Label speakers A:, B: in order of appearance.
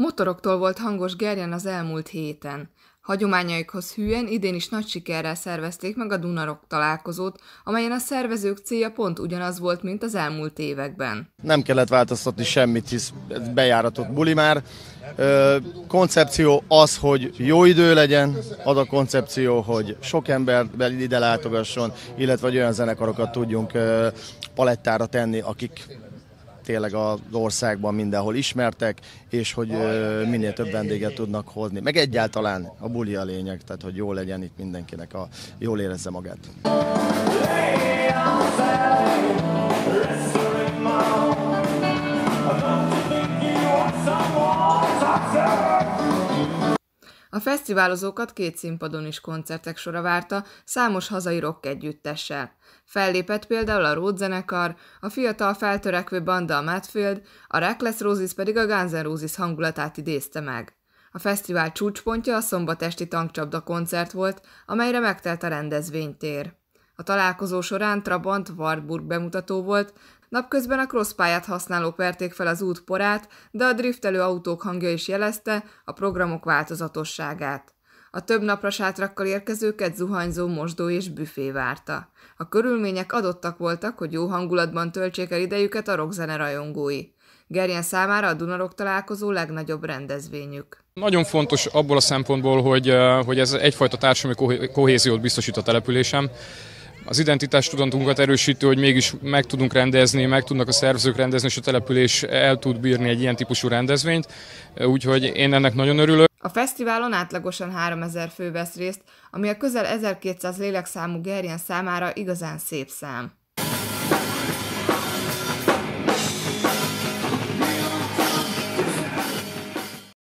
A: Motoroktól volt hangos Gerjen az elmúlt héten. Hagyományaikhoz hűen idén is nagy sikerrel szervezték meg a Dunarok találkozót, amelyen a szervezők célja pont ugyanaz volt, mint az elmúlt években.
B: Nem kellett változtatni semmit, hisz bejáratott buli már. Koncepció az, hogy jó idő legyen, az a koncepció, hogy sok ember ide látogasson, illetve hogy olyan zenekarokat tudjunk palettára tenni, akik tényleg az országban mindenhol ismertek, és hogy minél több vendéget tudnak hozni. Meg egyáltalán a buli a lényeg, tehát hogy jó legyen itt mindenkinek, a, jól érezze magát.
A: A fesztiválozókat két színpadon is koncertek sora várta, számos hazai rock együttessel. Fellépett például a Road zenekar, a fiatal feltörekvő banda a Madfield, a Reckless Roses pedig a Guns N' Roses hangulatát idézte meg. A fesztivál csúcspontja a szombatesti tankcsapda koncert volt, amelyre megtelt a rendezvénytér. A találkozó során Trabant Wartburg bemutató volt, napközben a crosspályát használók verték fel az út porát, de a driftelő autók hangja is jelezte a programok változatosságát. A több napra sátrakkal érkezőket zuhanyzó mosdó és büfé várta. A körülmények adottak voltak, hogy jó hangulatban töltsék el idejüket a rockzene rajongói. Gerjen számára a Dunarok találkozó legnagyobb rendezvényük.
C: Nagyon fontos abból a szempontból, hogy, eh, hogy ez egyfajta társadalmi kohéziót biztosít a településem az identitás tudatunkat erősítő, hogy mégis meg tudunk rendezni, meg tudnak a szervezők rendezni, és a település el tud bírni egy ilyen típusú rendezvényt, úgyhogy én ennek nagyon örülök.
A: A fesztiválon átlagosan 3000 fő vesz részt, ami a közel 1200 lélekszámú Gerjen számára igazán szép szám.